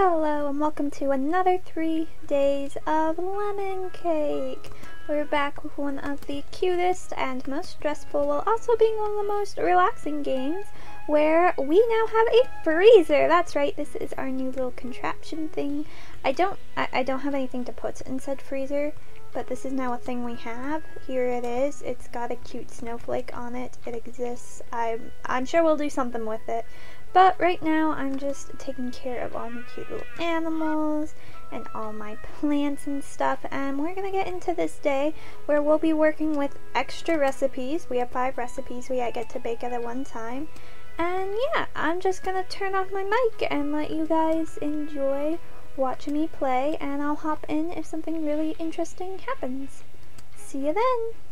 Hello and welcome to another three days of lemon cake. We're back with one of the cutest and most stressful while also being one of the most relaxing games where we now have a freezer. That's right, this is our new little contraption thing. I don't I, I don't have anything to put in said freezer, but this is now a thing we have. Here it is. It's got a cute snowflake on it. It exists. I'm I'm sure we'll do something with it. But right now I'm just taking care of all my cute little animals and all my plants and stuff and we're gonna get into this day where we'll be working with extra recipes. We have five recipes we get to bake at one time. And yeah, I'm just gonna turn off my mic and let you guys enjoy watching me play and I'll hop in if something really interesting happens. See you then!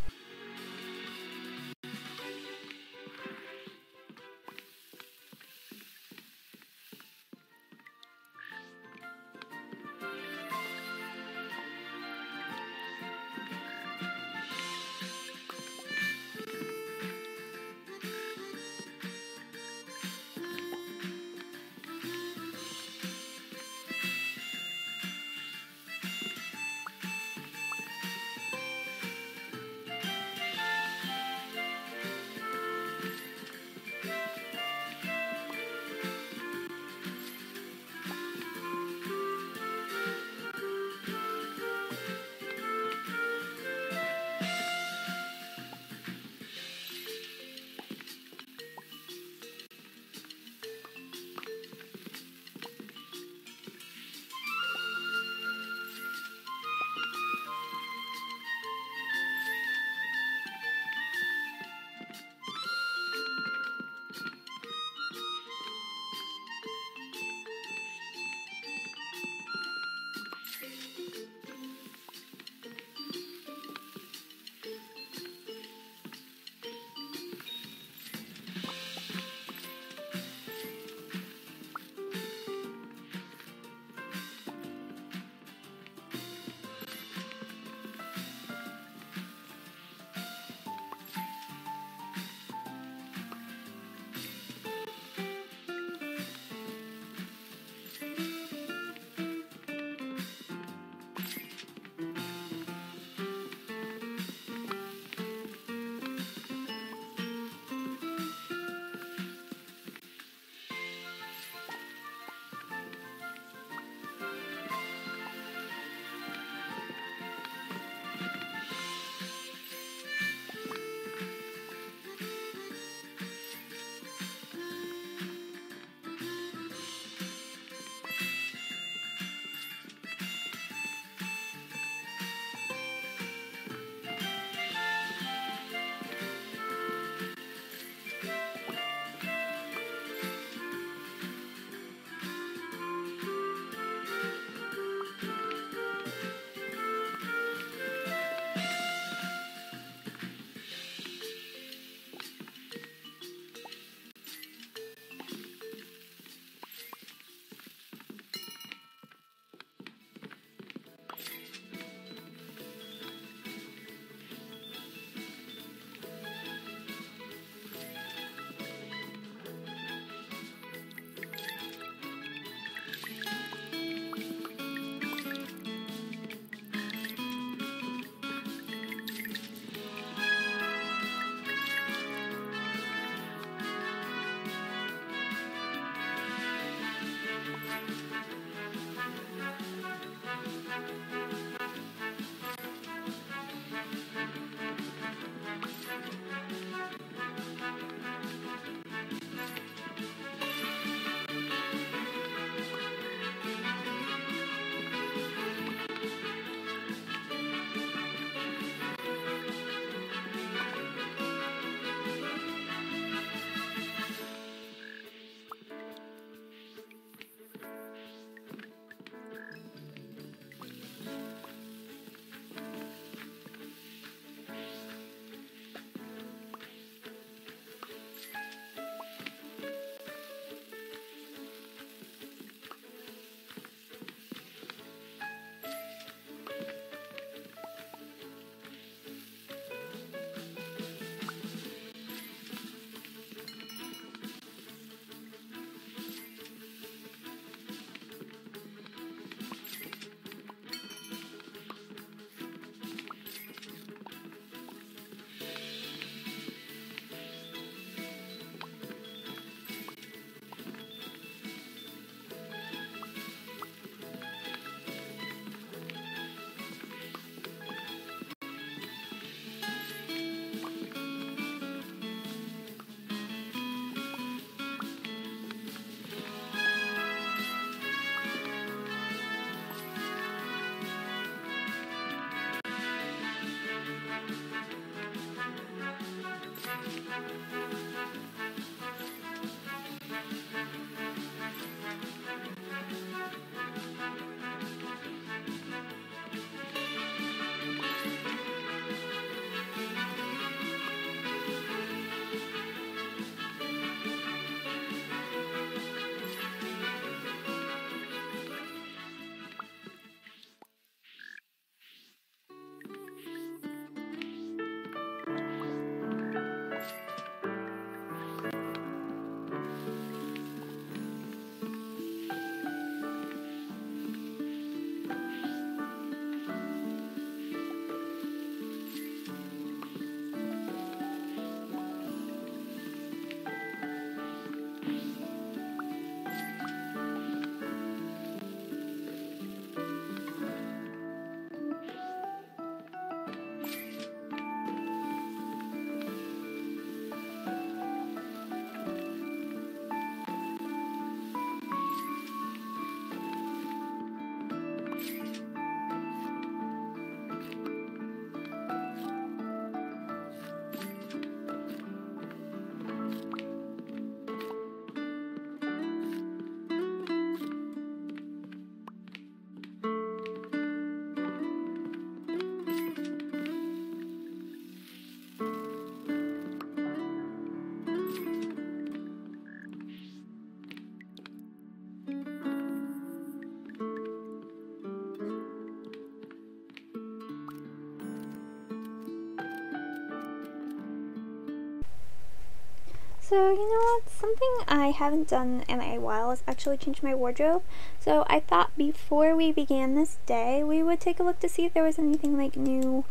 So, you know what? Something I haven't done in a while is actually change my wardrobe. So, I thought before we began this day, we would take a look to see if there was anything like new.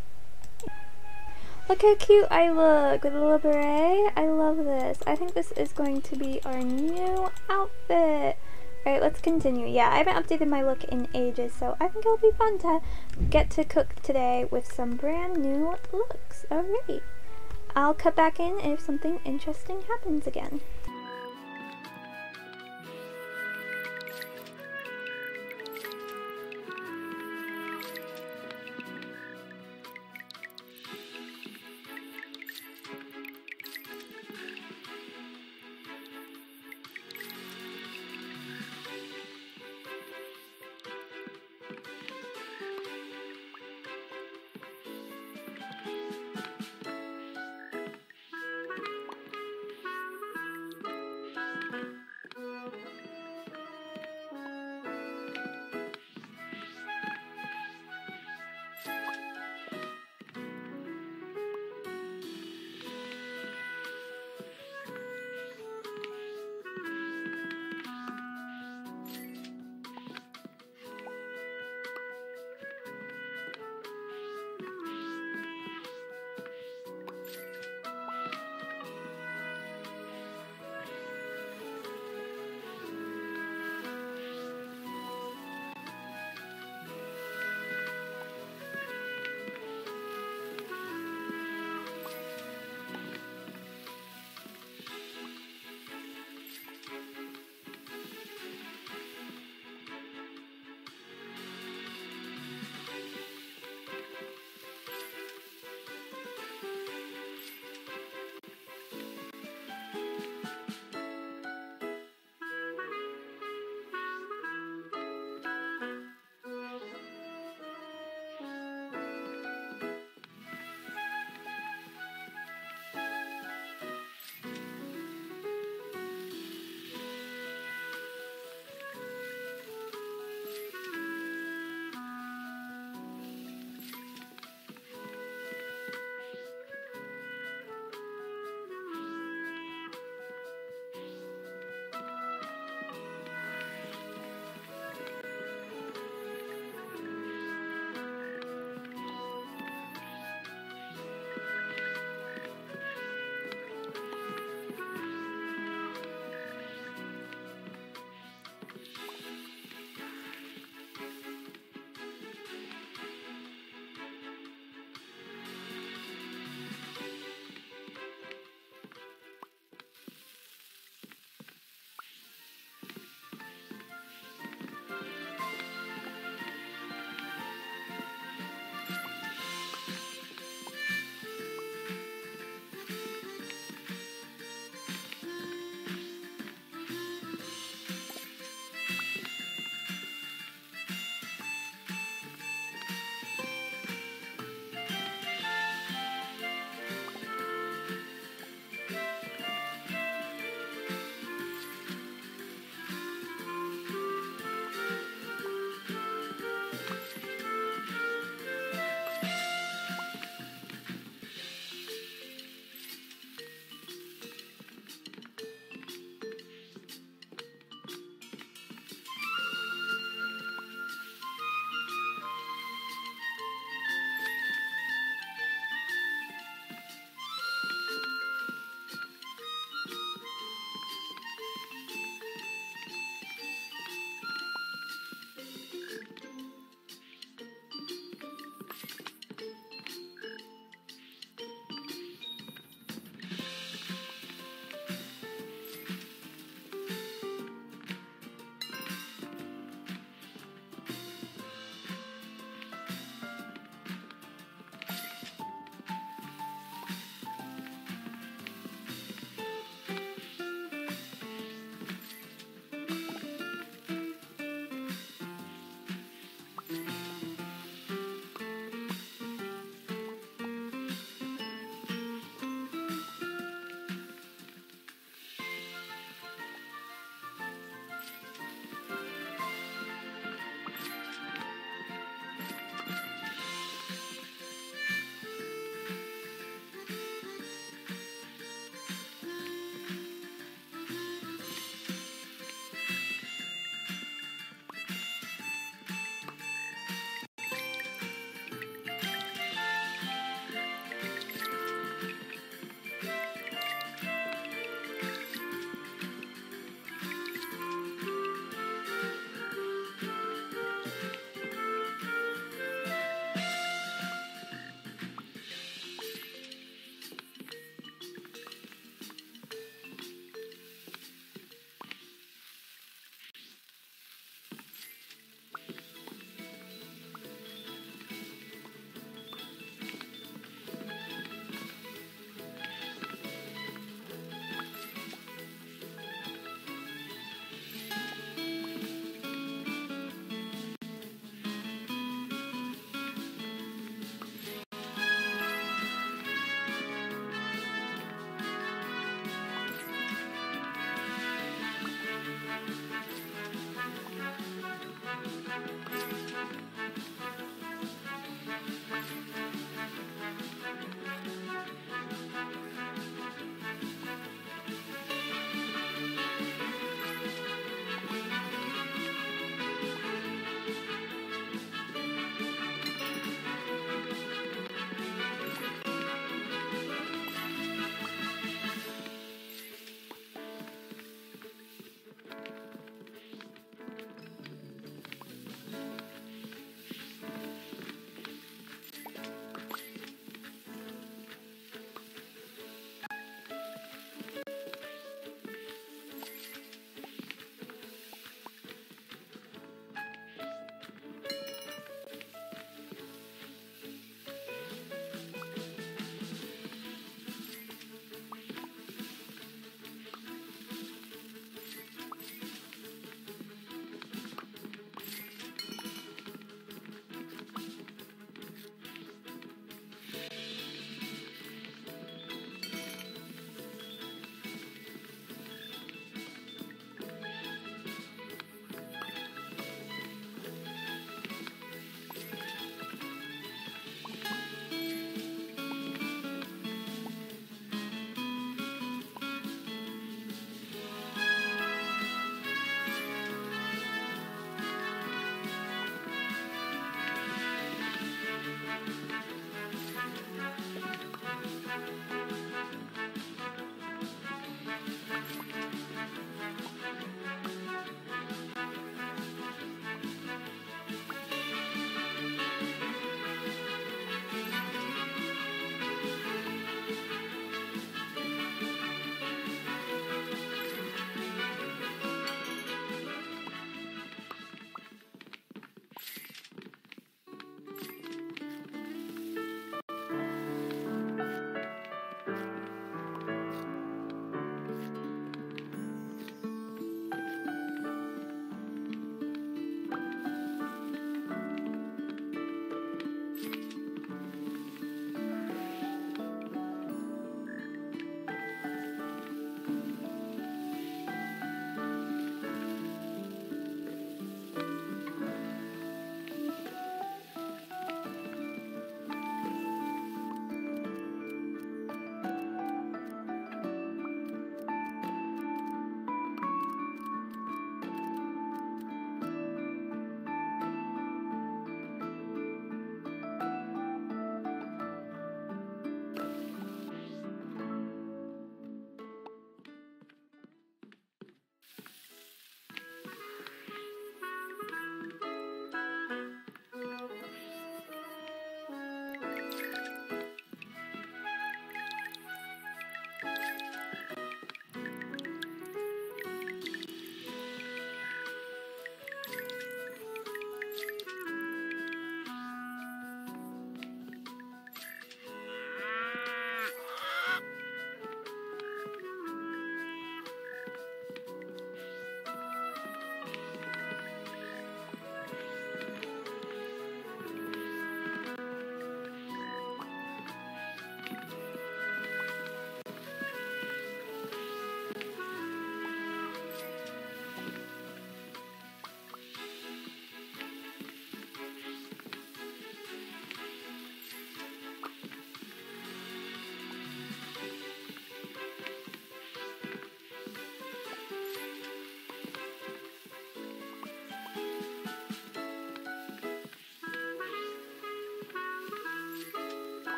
Look how cute I look with a little beret. I love this. I think this is going to be our new outfit. Alright, let's continue. Yeah, I haven't updated my look in ages, so I think it'll be fun to get to cook today with some brand new looks. Alright. I'll cut back in if something interesting happens again.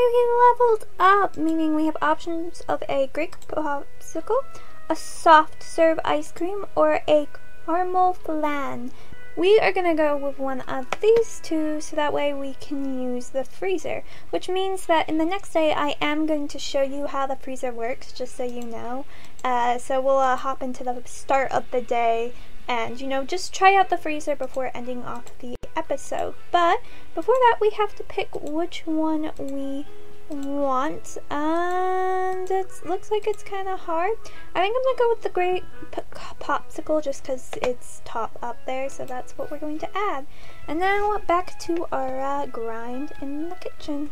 We leveled up, meaning we have options of a Greek popsicle, a soft serve ice cream, or a caramel flan. We are going to go with one of these two so that way we can use the freezer, which means that in the next day I am going to show you how the freezer works, just so you know. Uh, so we'll uh, hop into the start of the day and, you know, just try out the freezer before ending off the episode. But before that, we have to pick which one we want and it looks like it's kind of hard. I think I'm to go with the grape popsicle just because it's top up there so that's what we're going to add. And now back to our uh, grind in the kitchen.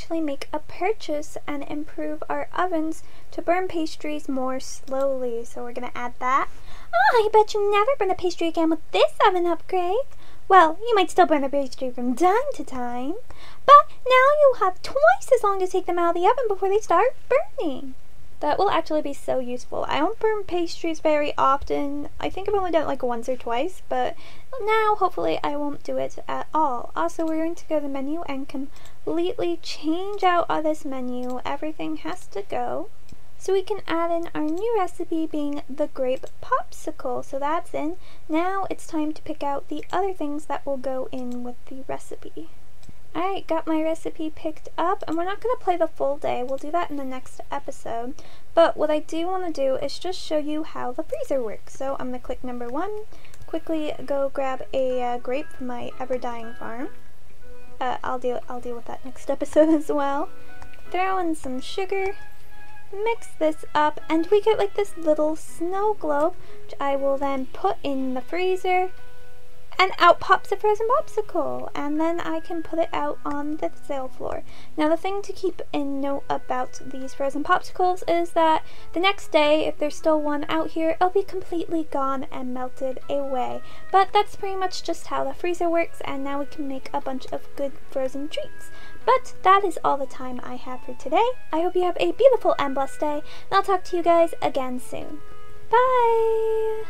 Actually make a purchase and improve our ovens to burn pastries more slowly. So we're going to add that. Oh, I bet you never burn a pastry again with this oven upgrade. Well, you might still burn the pastry from time to time, but now you'll have twice as long to take them out of the oven before they start burning. That will actually be so useful. I don't burn pastries very often. I think I've only done it like once or twice, but now hopefully I won't do it at all. Also, we're going to go to the menu and completely change out of this menu. Everything has to go. So we can add in our new recipe being the grape popsicle. So that's in. Now it's time to pick out the other things that will go in with the recipe. I got my recipe picked up and we're not going to play the full day. We'll do that in the next episode. But what I do want to do is just show you how the freezer works. So I'm going to click number one, quickly go grab a uh, grape from my ever-dying farm. Uh, I'll deal I'll deal with that next episode as well. Throw in some sugar, mix this up, and we get like this little snow globe, which I will then put in the freezer and out pops a frozen popsicle and then I can put it out on the sale floor. Now the thing to keep in note about these frozen popsicles is that the next day if there's still one out here it'll be completely gone and melted away. But that's pretty much just how the freezer works and now we can make a bunch of good frozen treats. But that is all the time I have for today. I hope you have a beautiful and blessed day and I'll talk to you guys again soon. Bye!